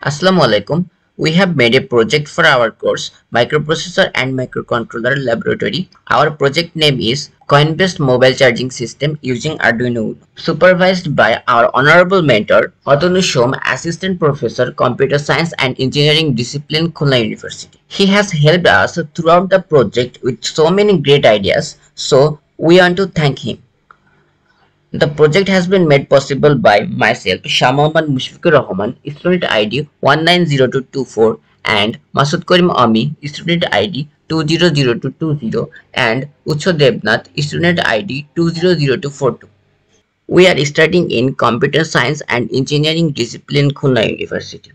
Assalamu alaikum. We have made a project for our course Microprocessor and Microcontroller Laboratory. Our project name is Coin-based mobile charging system using Arduino Uno. Supervised by our honorable mentor Atanu Shom, Assistant Professor Computer Science and Engineering Discipline Khulna University. He has helped us throughout the project with so many great ideas. So we want to thank him. The project has been made possible by myself, Shamaman Musfikur Rahman, student ID 190224 and Masud Karim Omi, student ID 200220 and Utsa Debnath, student ID 200242. We are studying in Computer Science and Engineering discipline Khulna University.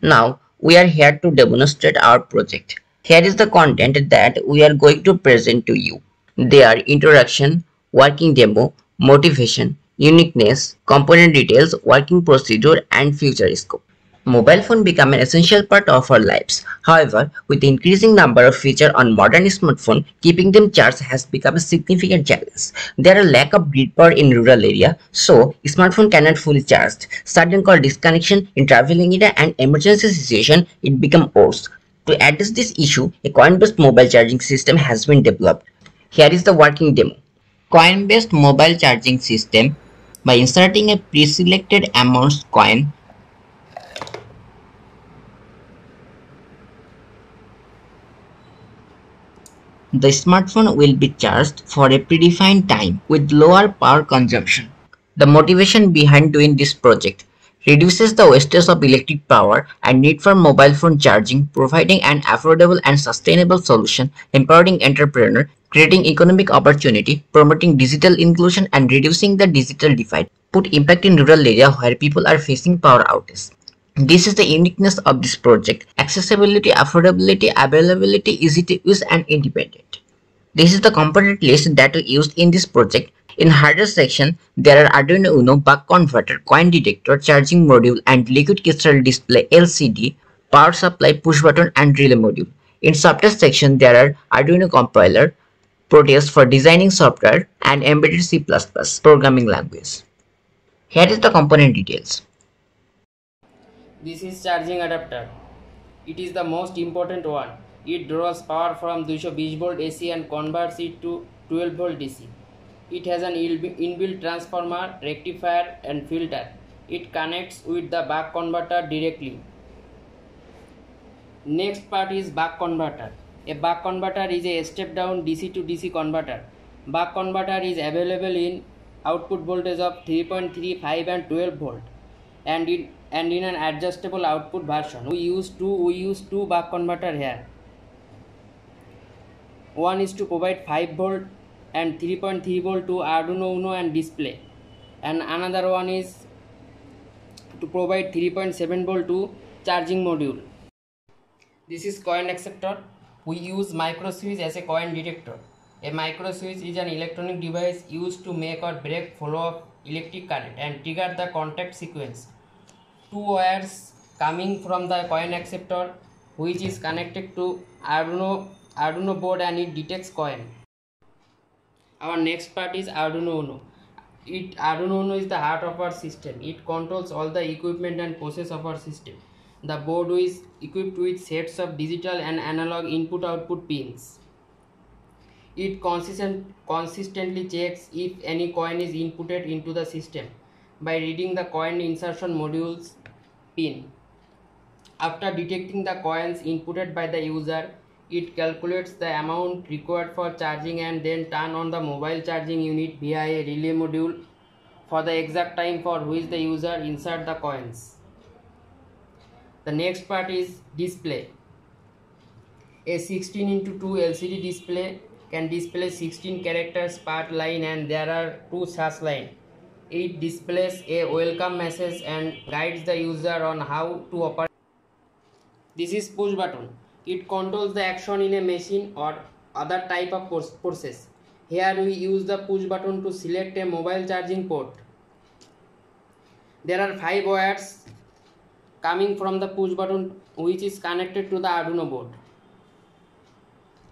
Now, we are here to demonstrate our project. Here is the content that we are going to present to you. They are introduction, working demo, motivation, uniqueness, component details, working procedure, and future scope. Mobile phone become an essential part of our lives. However, with the increasing number of features on modern smartphone, keeping them charged has become a significant challenge. There are lack of grid power in rural area, so smartphone cannot fully charge. Sudden call disconnection in traveling area and emergency situation, it become worse. To address this issue, a coin-based mobile charging system has been developed. Here is the working demo. Coin-based mobile charging system by inserting a pre-selected amount coin the smartphone will be charged for a predefined time with lower power consumption. The motivation behind doing this project reduces the wastage of electric power and need for mobile phone charging, providing an affordable and sustainable solution, empowering entrepreneur, creating economic opportunity, promoting digital inclusion and reducing the digital divide, put impact in rural area where people are facing power outages. This is the uniqueness of this project. Accessibility, affordability, availability, easy to use and independent. This is the component list that we used in this project in hardware section, there are Arduino Uno buck converter, coin detector, charging module and liquid crystal display LCD, power supply, push button and relay module. In software section, there are Arduino compiler, Proteus for designing software and embedded C++ programming language. Here is the component details. This is charging adapter. It is the most important one. It draws power from 220 volt AC and converts it to 12 volt DC. It has an inbuilt transformer, rectifier and filter. It connects with the buck converter directly. Next part is buck converter. A buck converter is a step down DC to DC converter. Buck converter is available in output voltage of 3.35 and 12 volt and in and in an adjustable output version. We use two we use two buck converter here. One is to provide 5 volt and 3.3 volt to Arduino Uno and display and another one is to provide 3.7 volt to charging module. This is coin acceptor. We use micro switch as a coin detector. A micro switch is an electronic device used to make or break flow of electric current and trigger the contact sequence. Two wires coming from the coin acceptor which is connected to Arduino, Arduino board and it detects coin our next part is arduino uno it arduino uno is the heart of our system it controls all the equipment and process of our system the board is equipped with sets of digital and analog input output pins it consistent, consistently checks if any coin is inputted into the system by reading the coin insertion modules pin after detecting the coins inputted by the user it calculates the amount required for charging and then turn on the mobile charging unit via a relay module for the exact time for which the user insert the coins. The next part is display. A 16 into 2 LCD display can display 16 characters per line and there are two such line. It displays a welcome message and guides the user on how to operate. This is push button. It controls the action in a machine or other type of process. Here we use the push button to select a mobile charging port. There are five wires coming from the push button which is connected to the Arduino board.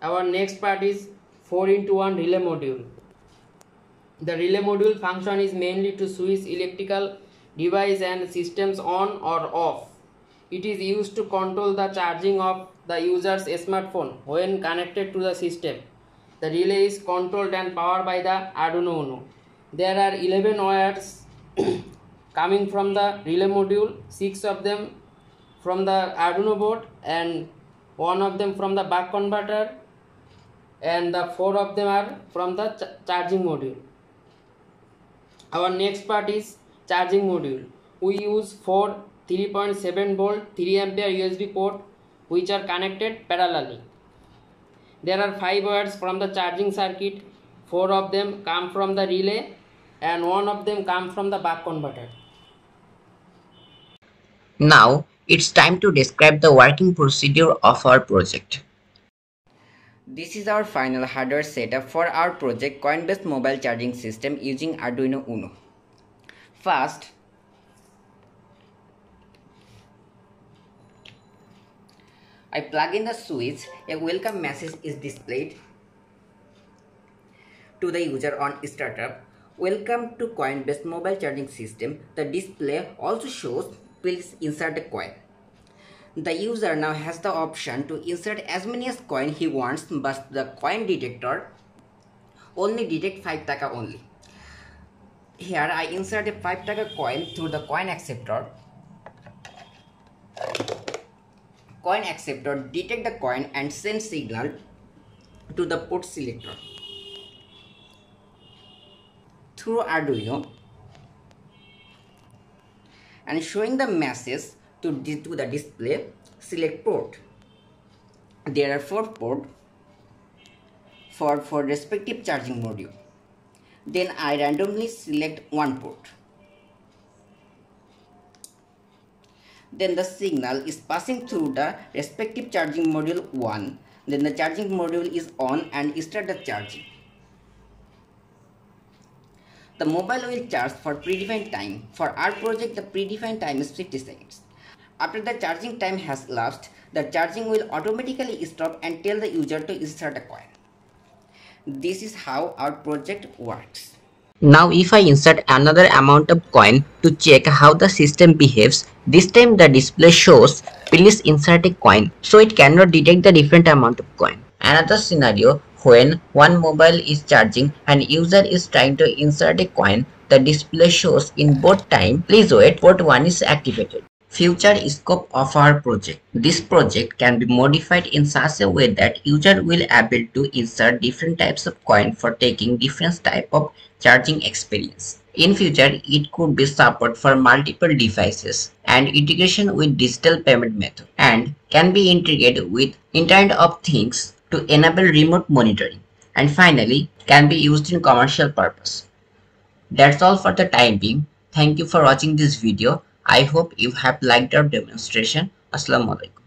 Our next part is 4 into 1 relay module. The relay module function is mainly to switch electrical device and systems on or off it is used to control the charging of the user's smartphone when connected to the system. The relay is controlled and powered by the Arduino Uno. There are 11 wires coming from the relay module, 6 of them from the Arduino board and one of them from the buck converter and the four of them are from the ch charging module. Our next part is charging module. We use four 3.7 volt 3 ampere USB port which are connected parallelly. There are 5 wires from the charging circuit, 4 of them come from the relay and one of them come from the buck converter. Now it's time to describe the working procedure of our project. This is our final hardware setup for our project Coin-based mobile charging system using Arduino Uno. First, I plug in the switch, a welcome message is displayed to the user on startup. Welcome to Coin-based mobile charging system. The display also shows please insert a coin. The user now has the option to insert as many as coin he wants but the coin detector only detect 5 taka only. Here I insert a 5 taka coin through the coin acceptor coin acceptor detect the coin and send signal to the port selector through Arduino and showing the message to, to the display select port. There are four port for for respective charging module. Then I randomly select one port. Then the signal is passing through the respective charging module 1 then the charging module is on and start the charging the mobile will charge for predefined time. For our project the predefined time is 50 seconds. After the charging time has lapsed the charging will automatically stop and tell the user to insert a coin. This is how our project works. Now if I insert another amount of coin to check how the system behaves, this time the display shows please insert a coin so it cannot detect the different amount of coin. Another scenario when one mobile is charging and user is trying to insert a coin, the display shows in both time please wait port 1 is activated. Future scope of our project. This project can be modified in such a way that user will able to insert different types of coin for taking different type of charging experience. In future, it could be support for multiple devices and integration with digital payment method and can be integrated with Internet of Things to enable remote monitoring and finally can be used in commercial purpose. That's all for the time being. Thank you for watching this video. I hope you have liked our demonstration. Assalamu alaikum.